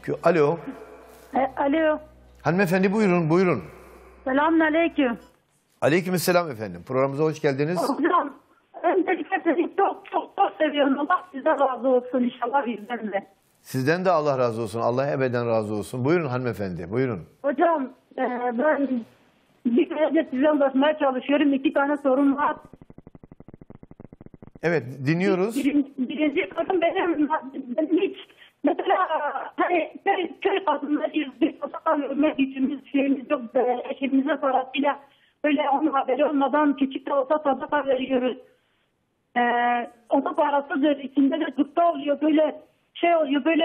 Bakıyor. Alo. E, alo. Hanımefendi buyurun buyurun. Selamun aleyküm. Aleykümselam efendim. Programımıza hoş geldiniz. Hocam öncelikle sizi çok çok çok seviyorum. Allah size razı olsun inşallah bizden de. Sizden de Allah razı olsun. Allah ebeden razı olsun. Buyurun hanımefendi. Buyurun. Hocam e, ben bir süredir size ulaşmaya çalışıyorum. İki tane sorum var. Evet dinliyoruz. Birinci, birinci sorum benim, benim hiç mesela hani köy, köy kadınlarıyız. Bir sosyal görmek gücümüz şeyimiz yok. E, Eşimize parasıyla böyle onun haberi olmadan küçük de olsa sadaka veriyoruz. Ee, onun parasıdır. İçinde de gıpta oluyor. Böyle şey oluyor. Böyle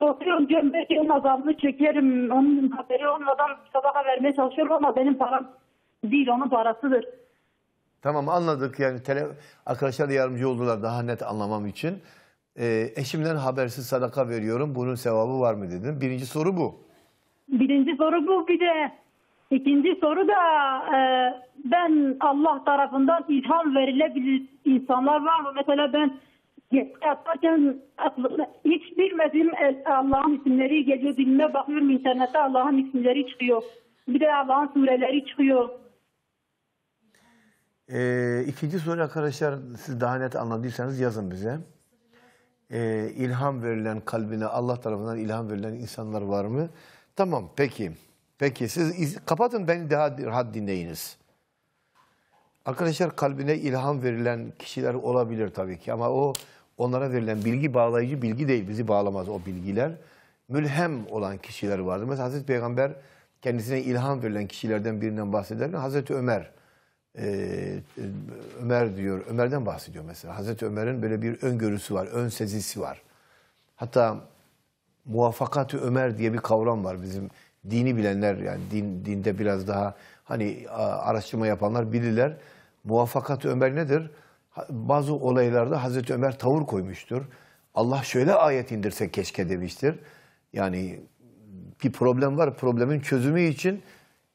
oturuyorum diyorum belki onun azabını çekerim. Onun haberi olmadan sadaka vermeye çalışıyorum ama benim param değil. Onun parasıdır. Tamam anladık yani tele, arkadaşlar da yardımcı oldular daha net anlamam için. Ee, eşimden habersiz sadaka veriyorum. Bunun sevabı var mı dedim. Birinci soru bu. Birinci soru bu. Bir de ikinci soru da e, ben Allah tarafından ilham verilebilir insanlar var mı? Mesela ben yaparken aklımda hiç bilmediğim Allah'ın isimleri geliyor. Dilime bakıyorum internette Allah'ın isimleri çıkıyor. Bir de Allah'ın sureleri çıkıyor. Ee, ikinci soru arkadaşlar siz daha net anladıysanız yazın bize. Ee, ilham verilen kalbine Allah tarafından ilham verilen insanlar var mı? Tamam peki. Peki siz iz- kapatın beni daha rahat dinleyiniz. Arkadaşlar kalbine ilham verilen kişiler olabilir tabii ki ama o onlara verilen bilgi bağlayıcı bilgi değil. Bizi bağlamaz o bilgiler. Mülhem olan kişiler vardır. Mesela Hazreti Peygamber kendisine ilham verilen kişilerden birinden bahsederken Hazreti Ömer ee, Ömer diyor, Ömer'den bahsediyor mesela. Hazreti Ömer'in böyle bir öngörüsü var, ön sezisi var. Hatta muvaffakat Ömer diye bir kavram var bizim dini bilenler yani din, dinde biraz daha hani araştırma yapanlar bilirler. Muvaffakat Ömer nedir? Bazı olaylarda Hazreti Ömer tavır koymuştur. Allah şöyle ayet indirse keşke demiştir. Yani bir problem var, problemin çözümü için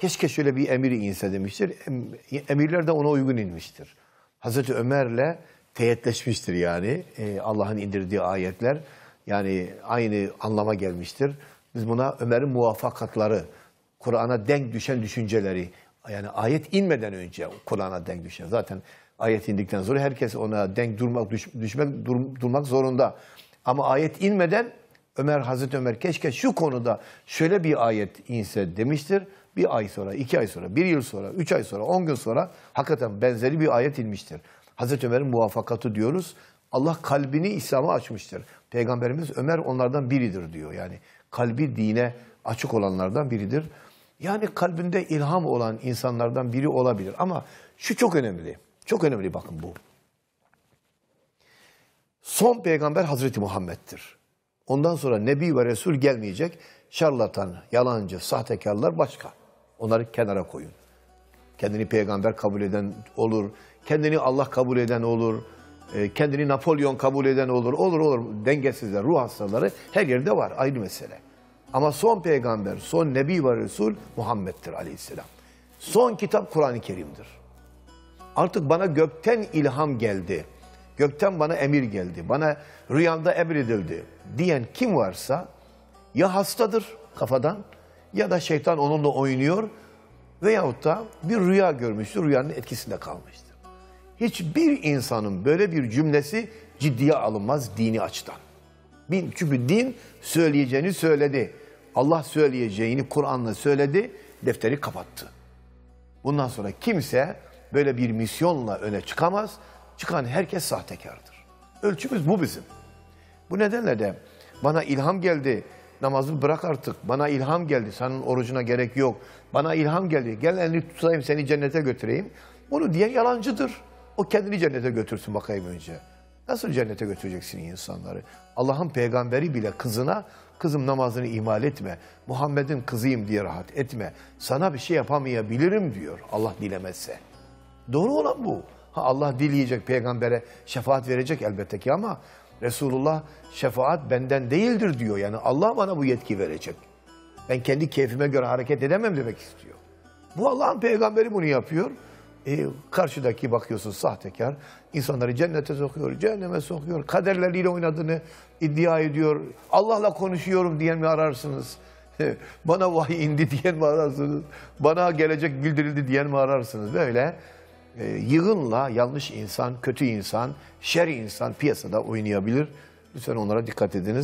keşke şöyle bir emir inse demiştir. Em- Emirler de ona uygun inmiştir. Hazreti Ömer'le teyitleşmiştir yani e, Allah'ın indirdiği ayetler. Yani aynı anlama gelmiştir. Biz buna Ömer'in muvaffakatları, Kur'an'a denk düşen düşünceleri, yani ayet inmeden önce Kur'an'a denk düşen. Zaten ayet indikten sonra herkes ona denk durmak, düş- düşmek, dur- durmak zorunda. Ama ayet inmeden Ömer, Hazreti Ömer keşke şu konuda şöyle bir ayet inse demiştir. Bir ay sonra, iki ay sonra, bir yıl sonra, üç ay sonra, on gün sonra hakikaten benzeri bir ayet inmiştir. Hazreti Ömer'in muvaffakatı diyoruz. Allah kalbini İslam'a açmıştır. Peygamberimiz Ömer onlardan biridir diyor. Yani kalbi dine açık olanlardan biridir. Yani kalbinde ilham olan insanlardan biri olabilir. Ama şu çok önemli. Çok önemli bakın bu. Son peygamber Hazreti Muhammed'dir. Ondan sonra Nebi ve Resul gelmeyecek. Şarlatan, yalancı, sahtekarlar başka. Onları kenara koyun. Kendini peygamber kabul eden olur. Kendini Allah kabul eden olur. e, Kendini Napolyon kabul eden olur. Olur olur. Dengesizler, ruh hastaları her yerde var. Ayrı mesele. Ama son peygamber, son Nebi ve Resul Muhammed'dir aleyhisselam. Son kitap Kur'an-ı Kerim'dir. Artık bana gökten ilham geldi. Gökten bana emir geldi. Bana rüyamda emredildi diyen kim varsa ya hastadır kafadan ya da şeytan onunla oynuyor veyahut da bir rüya görmüştür, rüyanın etkisinde kalmıştır. Hiçbir insanın böyle bir cümlesi ciddiye alınmaz dini açıdan. Çünkü din söyleyeceğini söyledi. Allah söyleyeceğini Kur'an'la söyledi, defteri kapattı. Bundan sonra kimse böyle bir misyonla öne çıkamaz. Çıkan herkes sahtekardır. Ölçümüz bu bizim. Bu nedenle de bana ilham geldi. Namazı bırak artık. Bana ilham geldi. Senin orucuna gerek yok. Bana ilham geldi. Gel elini tutayım seni cennete götüreyim. Bunu diyen yalancıdır. O kendini cennete götürsün bakayım önce. Nasıl cennete götüreceksin insanları? Allah'ın peygamberi bile kızına kızım namazını ihmal etme. Muhammed'in kızıyım diye rahat etme. Sana bir şey yapamayabilirim diyor Allah dilemezse. Doğru olan bu. Ha, Allah dileyecek peygambere şefaat verecek elbette ki ama Resulullah şefaat benden değildir diyor. Yani Allah bana bu yetki verecek. Ben kendi keyfime göre hareket edemem demek istiyor. Bu Allah'ın peygamberi bunu yapıyor. E, karşıdaki bakıyorsun sahtekar. insanları cennete sokuyor, cehenneme sokuyor. Kaderleriyle oynadığını iddia ediyor. Allah'la konuşuyorum diyen mi ararsınız? Bana vahiy indi diyen mi ararsınız? Bana gelecek bildirildi diyen mi ararsınız? Böyle e, yığınla yanlış insan, kötü insan, şer insan piyasada oynayabilir. Lütfen onlara dikkat ediniz.